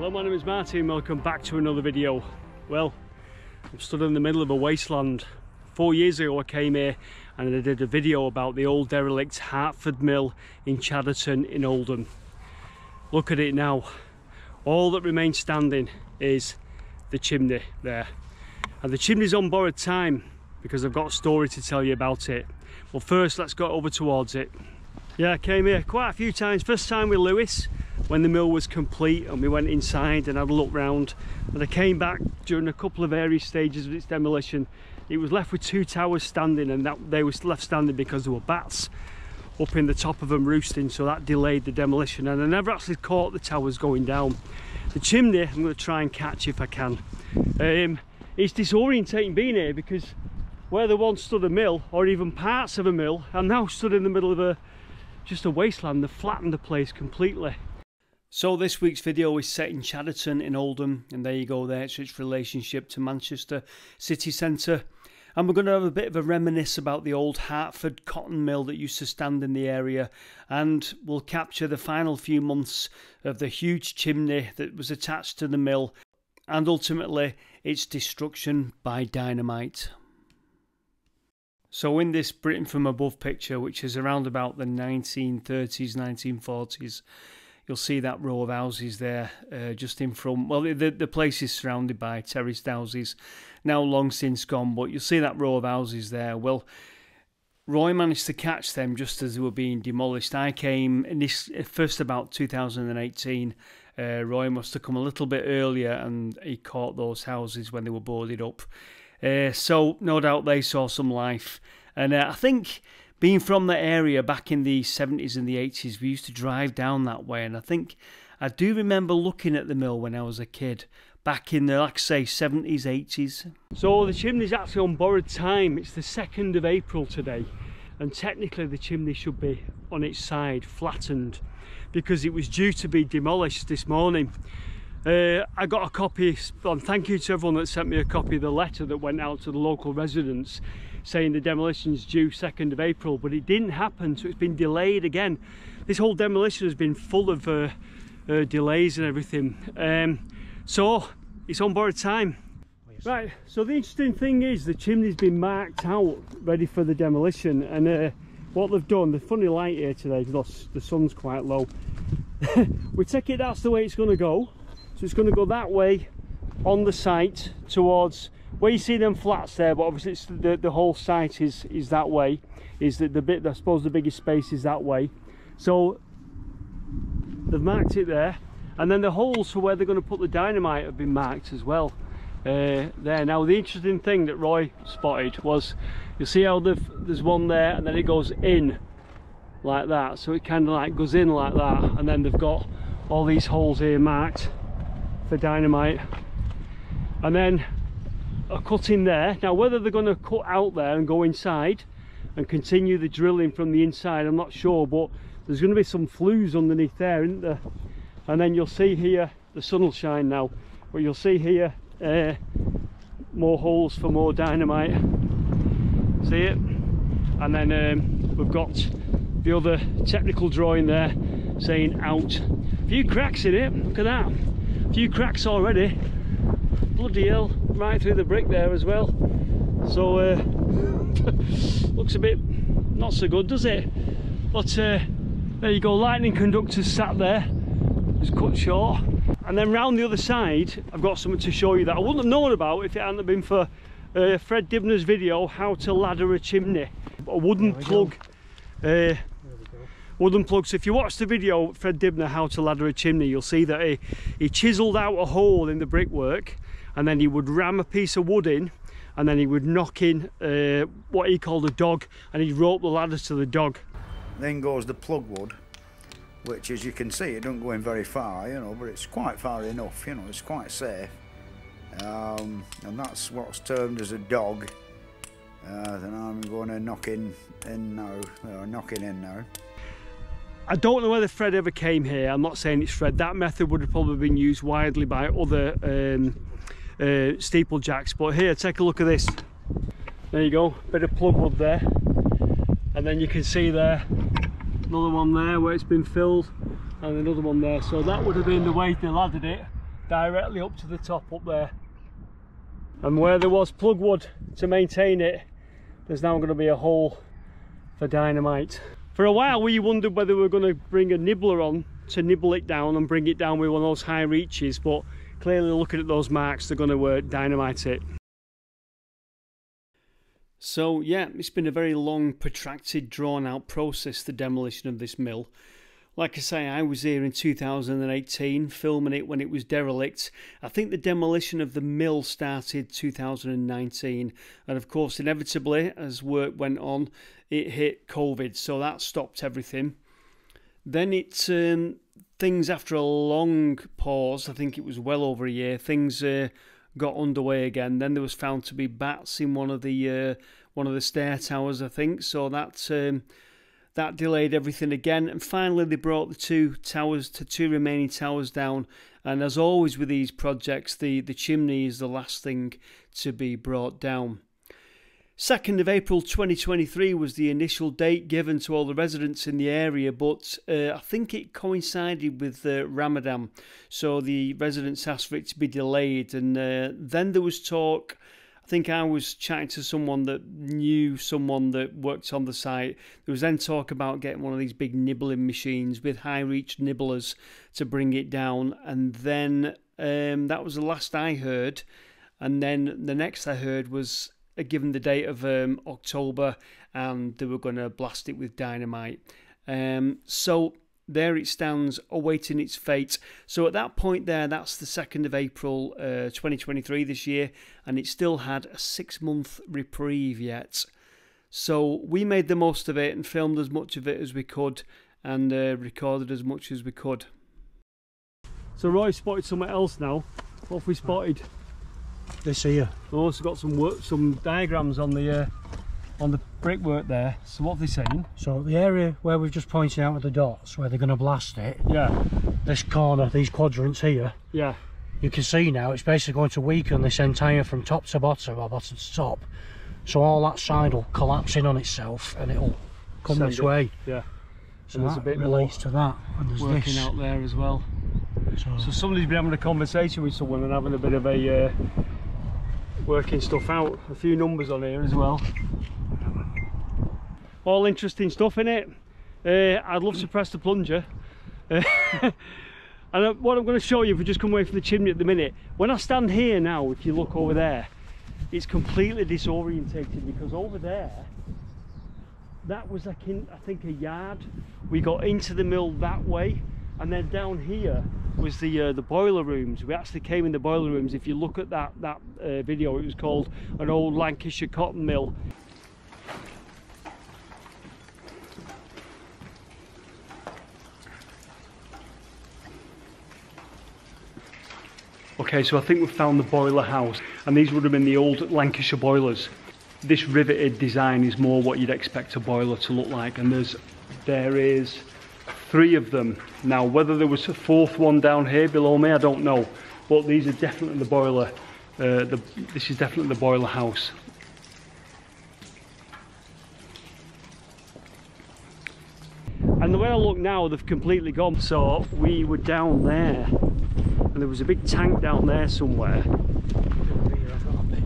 Hello, my name is Martin. Welcome back to another video. Well, I'm stood in the middle of a wasteland. Four years ago I came here and I did a video about the old derelict Hartford Mill in Chadderton in Oldham. Look at it now. All that remains standing is the chimney there. And the chimney's on borrowed time because I've got a story to tell you about it. Well first let's go over towards it. Yeah, I came here quite a few times. First time with Lewis when the mill was complete and we went inside and had a look round. And I came back during a couple of various stages of its demolition. It was left with two towers standing and that they were left standing because there were bats up in the top of them roosting so that delayed the demolition and I never actually caught the towers going down. The chimney I'm going to try and catch if I can. Um, it's disorientating being here because where there once stood a mill or even parts of a mill I'm now stood in the middle of a just a wasteland they've flattened the place completely so this week's video is set in Chadderton in Oldham and there you go there it's its relationship to Manchester city centre and we're going to have a bit of a reminisce about the old Hartford cotton mill that used to stand in the area and we'll capture the final few months of the huge chimney that was attached to the mill and ultimately its destruction by dynamite. So in this Britain from above picture, which is around about the 1930s, 1940s, you'll see that row of houses there uh, just in front. Well, the, the place is surrounded by terraced houses, now long since gone, but you'll see that row of houses there. Well, Roy managed to catch them just as they were being demolished. I came in this first about 2018. Uh, Roy must have come a little bit earlier and he caught those houses when they were boarded up. Uh, so no doubt they saw some life. And uh, I think being from the area back in the 70s and the 80s, we used to drive down that way. And I think I do remember looking at the mill when I was a kid, back in the, like I say, 70s, 80s. So the chimney's actually on borrowed time. It's the 2nd of April today. And technically the chimney should be on its side, flattened, because it was due to be demolished this morning. Uh, I got a copy, and thank you to everyone that sent me a copy of the letter that went out to the local residents saying the demolition's due 2nd of April, but it didn't happen, so it's been delayed again. This whole demolition has been full of uh, uh, delays and everything. Um, so it's on borrowed time. Right, so the interesting thing is the chimney's been marked out, ready for the demolition, and uh, what they've done, the funny light here today, because the sun's quite low, we take it that's the way it's going to go. So it's going to go that way on the site towards where you see them flats there but obviously it's the, the whole site is is that way is that the bit I suppose the biggest space is that way. So they've marked it there and then the holes for where they're going to put the dynamite have been marked as well uh, there. Now the interesting thing that Roy spotted was you see how there's one there and then it goes in like that. So it kind of like goes in like that and then they've got all these holes here marked for dynamite. And then a cut in there. Now whether they're going to cut out there and go inside and continue the drilling from the inside i'm not sure but there's going to be some flues underneath there isn't there? And then you'll see here the sun will shine now but you'll see here uh, more holes for more dynamite. See it? And then um, we've got the other technical drawing there saying out. A few cracks in it. Look at that a few cracks already. Bloody hell right through the brick there as well. So uh, looks a bit not so good does it? But uh, there you go lightning conductors sat there. Just cut short. And then round the other side I've got something to show you that I wouldn't have known about if it hadn't been for uh, Fred Dibnah's video how to ladder a chimney. A wooden plug uh, wooden plug so if you watch the video Fred Dibnah how to ladder a chimney you'll see that he, he chiseled out a hole in the brickwork and then he would ram a piece of wood in and then he would knock in uh, what he called a dog and he'd rope the ladder to the dog. Then goes the plug wood which as you can see it don't go in very far you know but it's quite far enough you know it's quite safe um, and that's what's termed as a dog uh, then I'm going to knock in, in now, uh, knocking in now. I don't know whether Fred ever came here. I'm not saying it's Fred. That method would have probably been used widely by other um, uh, steeplejacks but here take a look at this there you go bit of plug wood there and then you can see there another one there where it's been filled and another one there so that would have been the way they laddered it directly up to the top up there. And where there was plug wood to maintain it, there's now going to be a hole for dynamite. For a while we wondered whether we were going to bring a nibbler on to nibble it down and bring it down with one of those high reaches, but clearly looking at those marks, they're going to uh, dynamite it. So yeah, it's been a very long, protracted, drawn out process, the demolition of this mill. Like I say, I was here in 2018 filming it when it was derelict. I think the demolition of the mill started 2019, and of course, inevitably, as work went on, it hit COVID, so that stopped everything. Then it um, things after a long pause, I think it was well over a year, things uh, got underway again. Then there was found to be bats in one of the uh, one of the stair towers, I think. So that um, that delayed everything again. And finally, they brought the two towers to two remaining towers down. And as always with these projects, the the chimney is the last thing to be brought down. 2nd of April 2023 was the initial date given to all the residents in the area, but uh, I think it coincided with uh, Ramadan, so the residents asked for it to be delayed. And uh, then there was talk. Think I was chatting to someone that knew someone that worked on the site. There was then talk about getting one of these big nibbling machines with high reach nibblers to bring it down, and then um, that was the last I heard. And then the next I heard was given the date of um, October and they were going to blast it with dynamite. Um, so there it stands, awaiting its fate. So at that point, there, that's the 2nd of April uh, 2023 this year, and it still had a six month reprieve yet. So we made the most of it and filmed as much of it as we could and uh, recorded as much as we could. So Roy spotted somewhere else now. What have we spotted? this here. We've also got some work, some diagrams on the uh, on the brickwork there. So what are they saying? So the area where we've just pointed out with the dots, where they're going to blast it. Yeah. This corner, these quadrants here. Yeah. You can see now it's basically going to weaken this entire from top to bottom or bottom to top. So all that side will collapse in on itself and it'll come Send this it. way. Yeah. So And there's a bit relates to that. And there's Working this. out there as well. So, So somebody's been having a conversation with someone and having a bit of a uh, working stuff out. A few numbers on here as well. All interesting stuff in it. Uh, I'd love to press the plunger. Uh, and what I'm going to show you, if we just come away from the chimney at the minute, when I stand here now, if you look over there, it's completely disorientated because over there, that was like in, I think, a yard. We got into the mill that way, and then down here was the uh, the boiler rooms. We actually came in the boiler rooms. If you look at that that uh, video, it was called an old Lancashire cotton mill. Okay, so I think we've found the boiler house, and these would have been the old Lancashire boilers. This riveted design is more what you'd expect a boiler to look like, and there's there is three of them. Now, whether there was a fourth one down here below me, I don't know, but these are definitely the boiler. Uh, the, this is definitely the boiler house. And the way I look now, they've completely gone. So we were down there, and there was a big tank down there somewhere.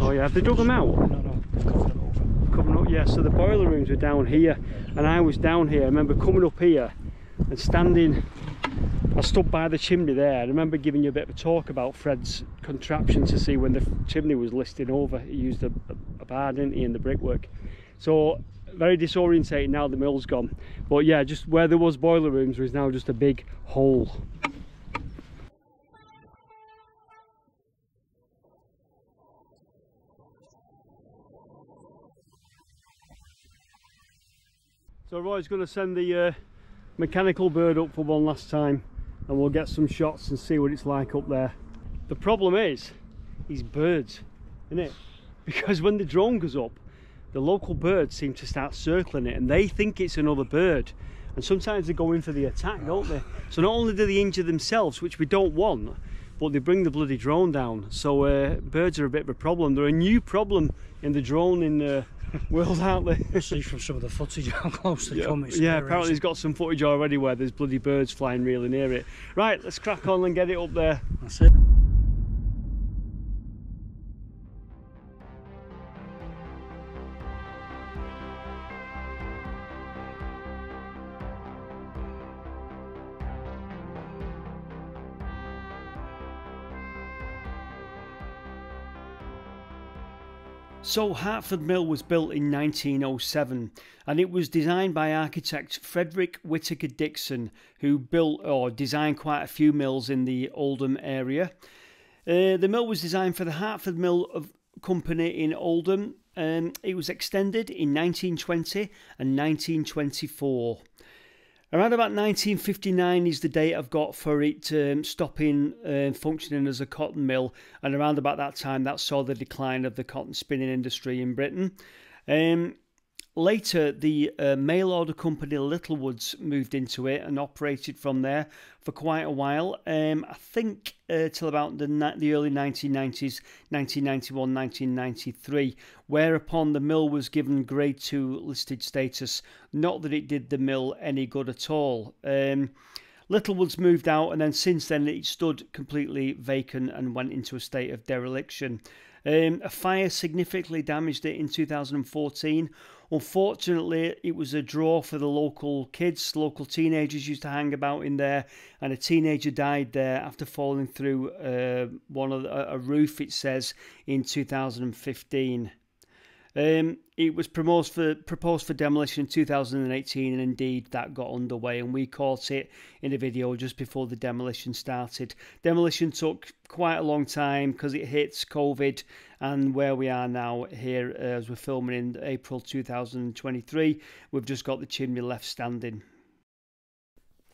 Oh yeah, have they dug them out? No, no, they've covered it over. Coming up, yeah. So the boiler rooms were down here, and I was down here. I remember coming up here and standing. I stood by the chimney there. I remember giving you a bit of a talk about Fred's contraption to see when the chimney was listing over. He used a, a, bar, didn't he, in the brickwork. So very disorientating now the mill's gone. But yeah, just where there was boiler rooms is now just a big hole. So Roy's going to send the uh, mechanical bird up for one last time and we'll get some shots and see what it's like up there. The problem is, these birds, isn't it? Because when the drone goes up, the local birds seem to start circling it and they think it's another bird. And sometimes they go in for the attack, don't they? So not only do they injure themselves, which we don't want, but they bring the bloody drone down. So uh, birds are a bit of a problem. They're a new problem in the drone in uh, world, aren't they? See from some of the footage how close they Yeah, yeah apparently he's got some footage already where there's bloody birds flying really near it. Right, let's crack on and get it up there. That's it. So, Hartford Mill was built in 1907 and it was designed by architect Frederick Whitaker Dixon, who built or designed quite a few mills in the Oldham area. Uh, the mill was designed for the Hartford Mill of Company in Oldham. Um, it was extended in 1920 and 1924. Around about 1959 is the date I've got for it um, stopping uh, functioning as a cotton mill, and around about that time, that saw the decline of the cotton spinning industry in Britain. Um, Later, the uh, mail order company Littlewoods moved into it and operated from there for quite a while. Um, I think uh, till about the, the early 1990s, 1991, 1993, whereupon the mill was given Grade 2 listed status. Not that it did the mill any good at all. Um, Littlewoods moved out, and then since then it stood completely vacant and went into a state of dereliction. Um, a fire significantly damaged it in 2014. Unfortunately, it was a draw for the local kids. Local teenagers used to hang about in there, and a teenager died there after falling through uh, one of the, a roof. It says in 2015. Um, it was proposed for proposed for demolition in 2018, and indeed that got underway. And we caught it in a video just before the demolition started. Demolition took quite a long time because it hits COVID, and where we are now here uh, as we're filming in April 2023, we've just got the chimney left standing.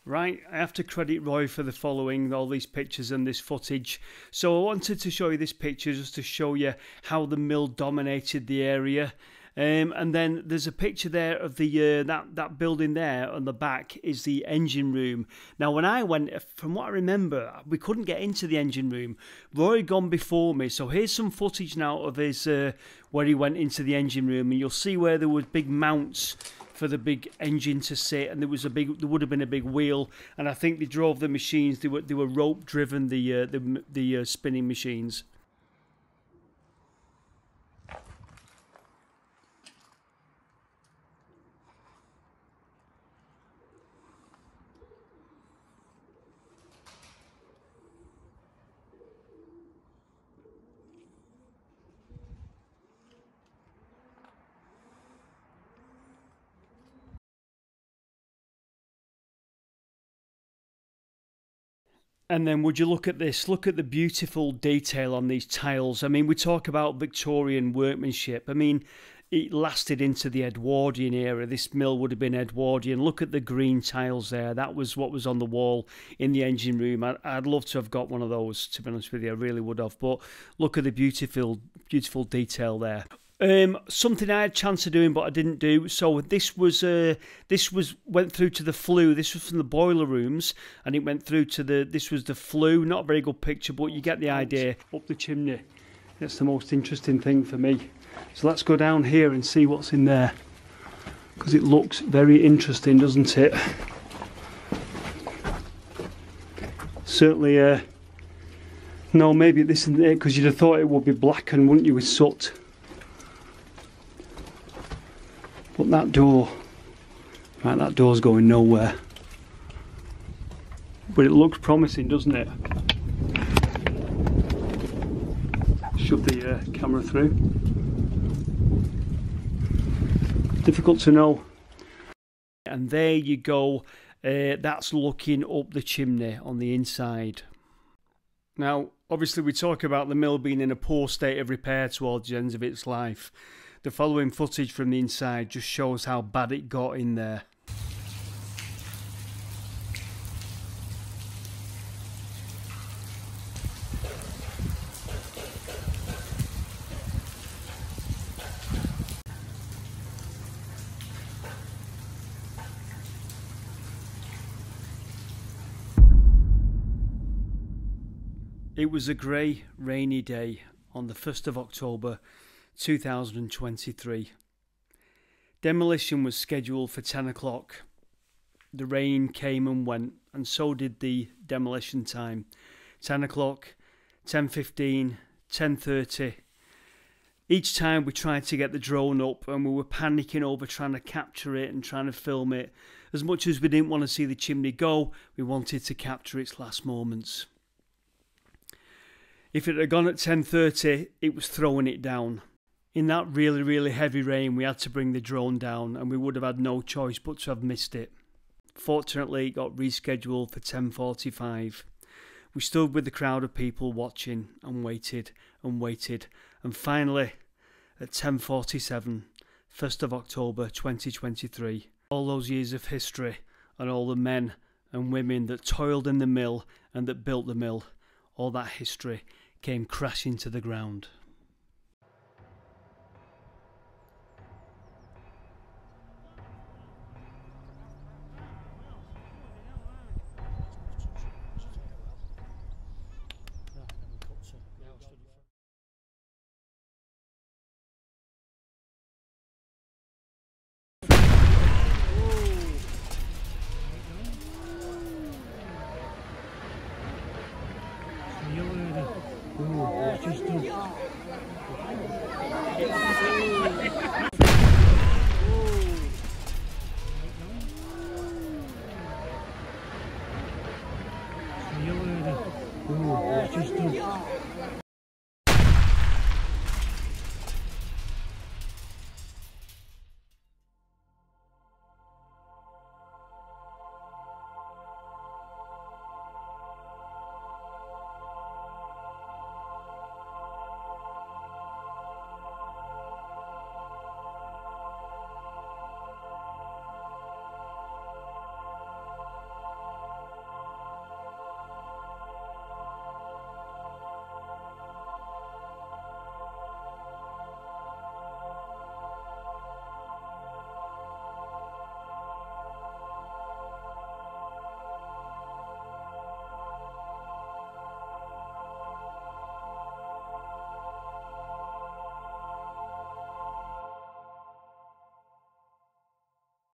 Right, I have to credit Roy for the following, all these pictures and this footage. So I wanted to show you this picture just to show you how the mill dominated the area. Um, and then there's a picture there of the uh, that that building there on the back is the engine room. Now, when I went, from what I remember, we couldn't get into the engine room. Roy gone before me, so here's some footage now of his uh, where he went into the engine room, and you'll see where there were big mounts for the big engine to sit, and there was a big, there would have been a big wheel, and I think they drove the machines. They were they were rope driven the uh, the the uh, spinning machines. And then would you look at this? Look at the beautiful detail on these tiles. I mean, we talk about Victorian workmanship. I mean, it lasted into the Edwardian era. This mill would have been Edwardian. Look at the green tiles there. That was what was on the wall in the engine room. I, would love to have got one of those, to be honest with you. I really would have. But look at the beautiful, beautiful detail there. Um, something I had a chance of doing, but I didn't do. So this was uh, this was went through to the flue. This was from the boiler rooms, and it went through to the. This was the flue. Not a very good picture, but you get the idea. Up the chimney. That's the most interesting thing for me. So let's go down here and see what's in there, because it looks very interesting, doesn't it? Certainly. Uh, no, maybe this isn't it, because you'd have thought it would be blackened, wouldn't you, with soot? But that door, right, that door's going nowhere. But it looks promising, doesn't it? Shove the uh, camera through. Difficult to know. And there you go. Uh, that's looking up the chimney on the inside. Now, obviously, we talk about the mill being in a poor state of repair towards the end of its life. The following footage from the inside just shows how bad it got in there. It was a grey, rainy day on the 1st of October 2023. Demolition was scheduled for 10 o'clock. The rain came and went, and so did the demolition time. 10 o'clock, 10.15, 10.30. Each time we tried to get the drone up and we were panicking over trying to capture it and trying to film it. As much as we didn't want to see the chimney go, we wanted to capture its last moments. If it had gone at 10.30, it was throwing it down. In that really, really heavy rain, we had to bring the drone down and we would have had no choice but to have missed it. Fortunately, it got rescheduled for 10:45. We stood with the crowd of people watching and waited and waited and finally at 10:47, 1st of October 2023, all those years of history and all the men and women that toiled in the mill and that built the mill, all that history came crashing to the ground. 不行